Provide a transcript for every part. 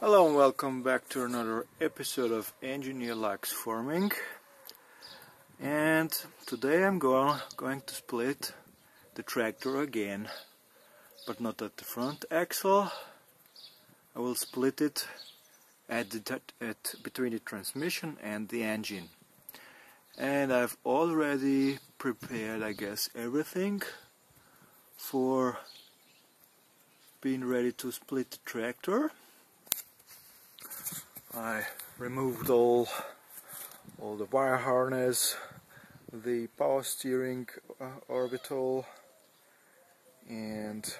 Hello and welcome back to another episode of Engineer Likes Farming. And today I'm going, going to split the tractor again but not at the front axle. I will split it at, the, at between the transmission and the engine. And I've already prepared I guess everything for being ready to split the tractor I removed all all the wire harness the power steering uh, orbital and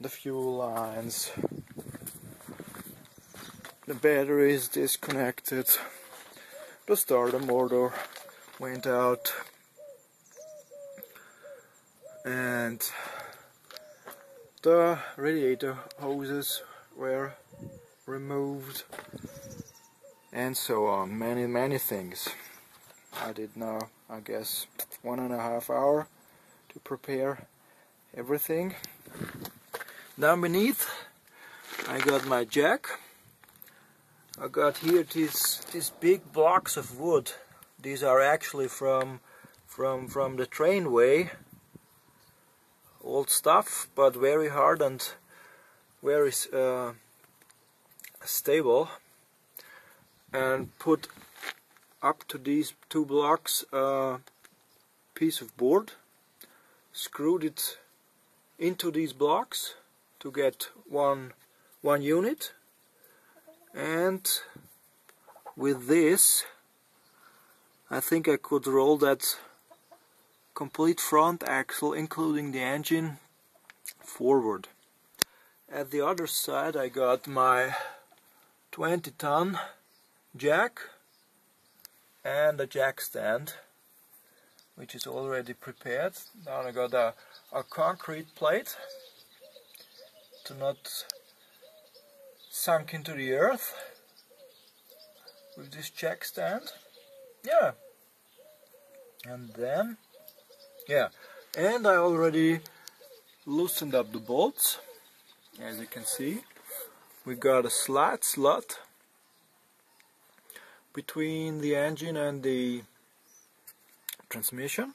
the fuel lines. The battery is disconnected. The starter motor went out. And the radiator hoses were removed and so on. Many many things. I did now I guess one and a half hour to prepare everything. Down beneath I got my jack. I got here these these big blocks of wood. These are actually from from from the trainway. Old stuff but very hard and very uh, stable and put up to these two blocks a piece of board screwed it into these blocks to get one one unit. And with this I think I could roll that complete front axle including the engine forward. At the other side I got my 20 ton jack and a jack stand which is already prepared. Now I got a, a concrete plate to not sunk into the earth with this jack stand. Yeah. And then, yeah. And I already loosened up the bolts as you can see we got a slat slot between the engine and the transmission.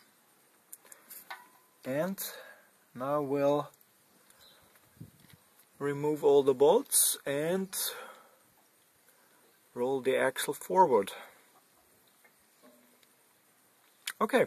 And now we'll remove all the bolts and roll the axle forward. Okay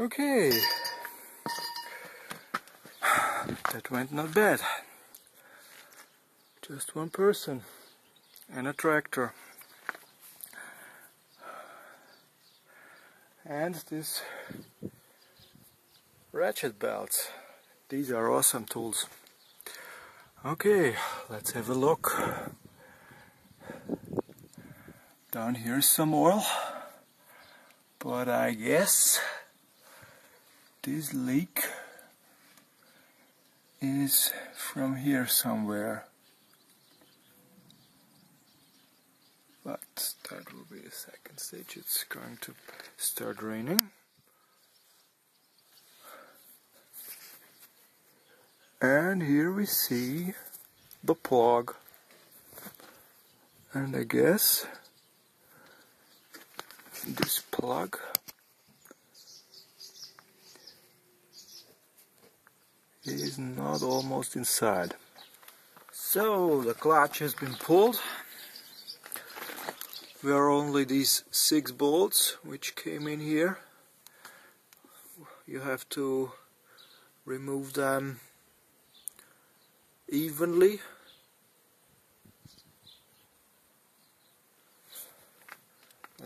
Okay. That went not bad. Just one person and a tractor. And this ratchet belts. These are awesome tools. Okay, let's have a look. Down here's some oil, but I guess this leak is from here somewhere. But that will be the second stage. It's going to start raining. And here we see the plug. And I guess this plug is not almost inside. So the clutch has been pulled. There are only these six bolts which came in here. You have to remove them evenly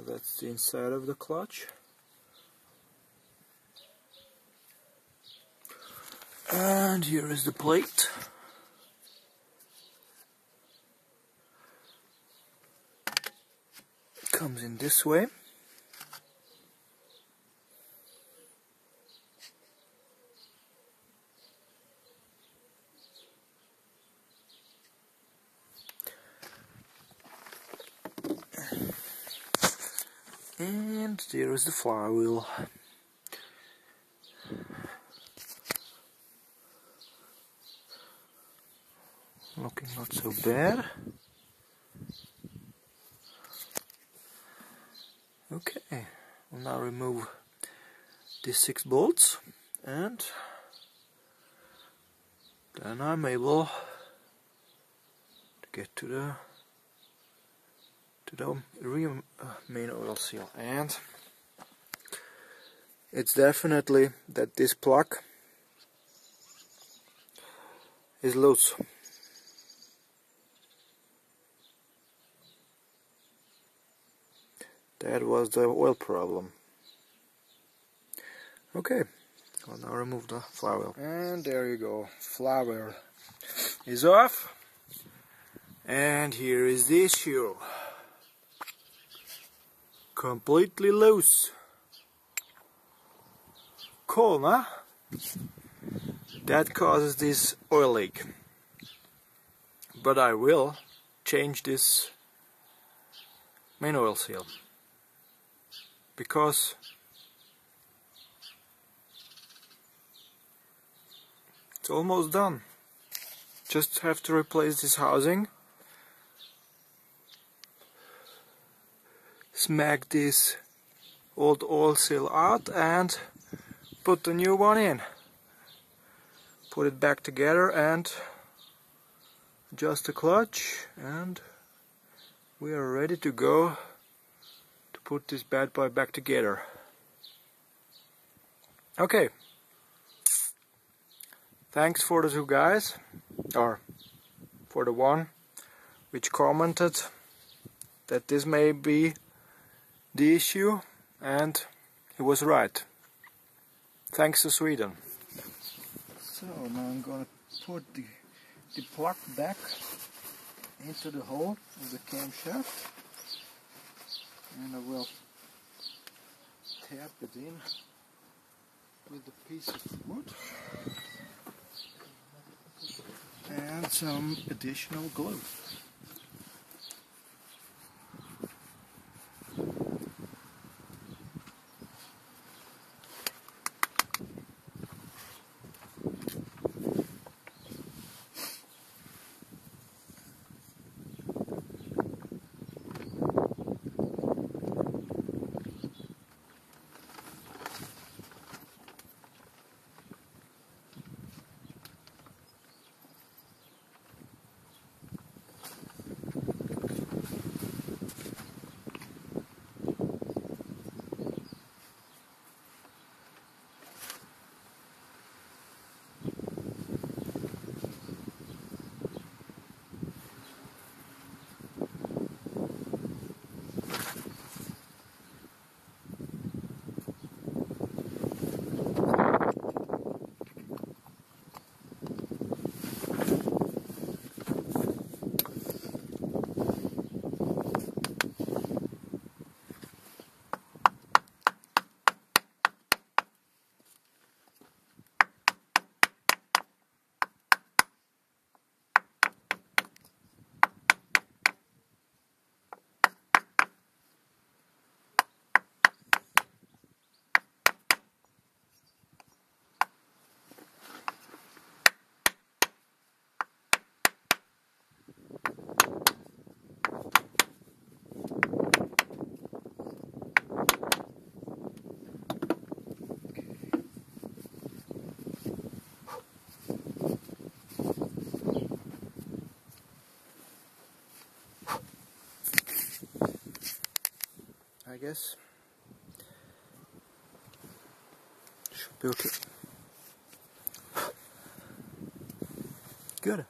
that's the inside of the clutch and here is the plate comes in this way And there is the flywheel. Looking not so bad. Okay, we'll now remove these six bolts and then I'm able to get to the to the uh, main oil seal and it's definitely that this plug is loose. That was the oil problem. Okay, I'll now remove the flywheel. And there you go, flywheel is off. And here is the issue completely loose. Cool, huh? That causes this oil leak. But I will change this main oil seal because it's almost done. Just have to replace this housing. Smack this old oil seal out and put the new one in. Put it back together and adjust the clutch and we are ready to go put this bad boy back together okay thanks for the two guys or for the one which commented that this may be the issue and he was right. Thanks to Sweden. So now I'm gonna put the, the plug back into the hole of the camshaft and I will tap it in with a piece of wood and some additional glue. I guess. Should be okay. Good.